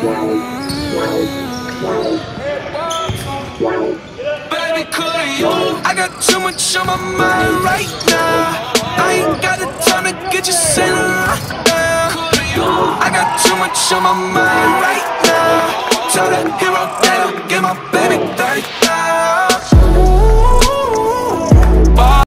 Baby, could you? I got too much on my mind right now. I ain't got the time to get you sailing right now. I got too much on my mind right now. Tell that hero that I'll get my